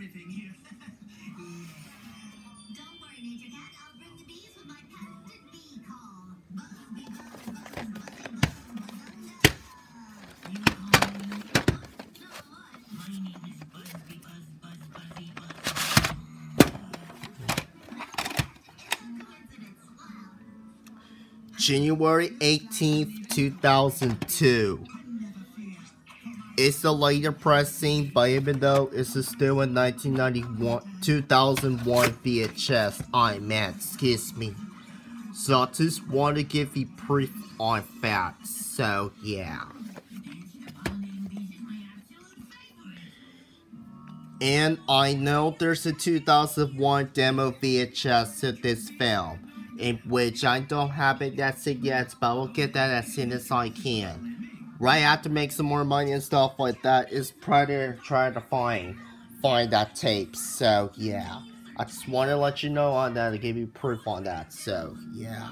everything here. Don't worry, Nature Cat. I'll bring the bees with my patented bee call. Buzz, bee, buzz, buzz, buzz, buzz, My name is Buzzby Buzz Buzz Buzzy Buzz. January 18th, 2002. It's a later pressing, but even though it's still a 1991, 2001 VHS, I'm mad, excuse me. So I just want to give you proof on that, so yeah. And I know there's a 2001 demo VHS to this film, in which I don't have it it yet, but I will get that as soon as I can. Right after make some more money and stuff like that is Predator trying to find find that tape. So yeah. I just want to let you know on that to give you proof on that. So yeah.